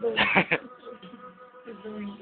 Blowing. He's blowing.